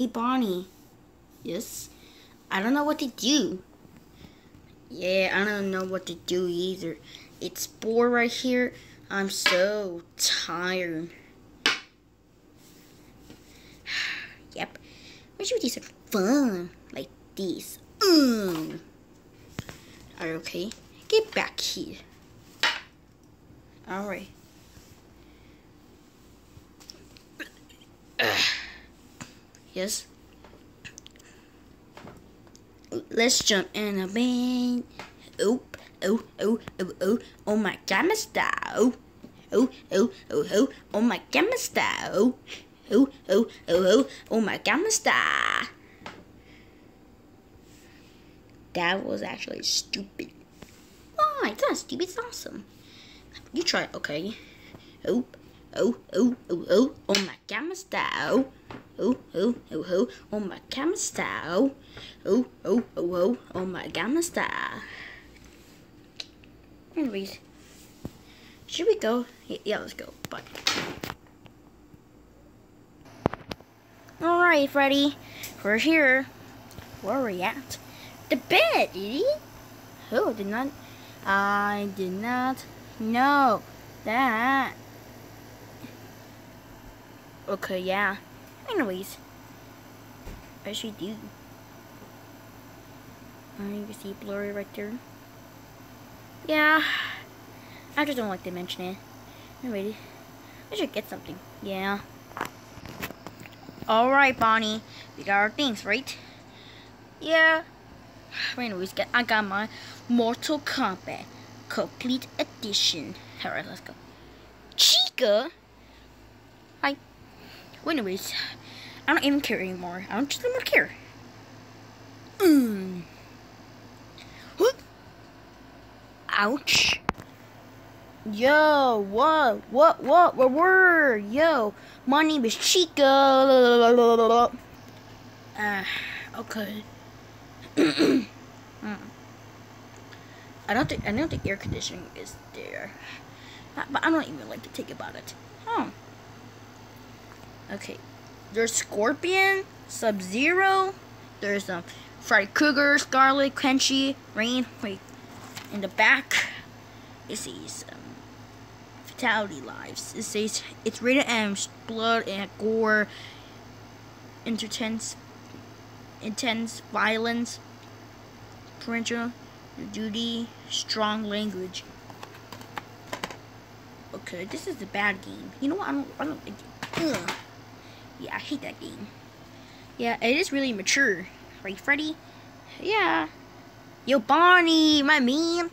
Hey, Bonnie. Yes? I don't know what to do. Yeah, I don't know what to do either. It's bored right here. I'm so tired. yep. We should do some fun like this. Mm. Are you okay? Get back here. Alright. yes? Let's jump in a band. Oh, oh, oh, oh, oh, oh my gamma. Oh, oh, oh, oh, oh, oh my gamma star. Oh, oh, oh, oh, oh, oh my gamma star. That was actually stupid. Why? It's not stupid. It's awesome. You try it, okay? Oh, oh, oh, oh, oh, oh my gamma star. Oh, oh, oh, oh, oh my camera star. Oh, oh, oh, oh, oh, oh my gamma star. Anyways, should we go? Yeah, let's go. Bye. Alright, Freddy. We're here. Where are we at? The bed, idiot. Oh, did not. I did not know that. Okay, yeah. Anyways, what should do? Oh, you can see blurry right there. Yeah, I just don't like to mention it. Anyway, I should get something. Yeah. Alright, Bonnie. We got our things, right? Yeah. Anyways, I got my Mortal Kombat Complete Edition. Alright, let's go. Chica? Hi. Anyways, I don't even care anymore. I don't just even care. Mm. Ouch. Yo, what, what, what, what, word? Yo, my name is Chica. Uh, okay. mm. I don't think I know the air conditioning is there, but I don't even like to think about it. Huh. Okay, there's Scorpion, Sub Zero. There's um Freddy Krueger, Skarlet, Quenchy, Rain. Wait, in the back, it says um, Fatality Lives. It says it's rated M, blood and gore, intense, intense violence, parental duty, strong language. Okay, this is a bad game. You know what? I don't. I don't. Ugh. Yeah, I hate that game. Yeah, it is really mature, right, Freddy? Yeah. Yo, Bonnie, my man.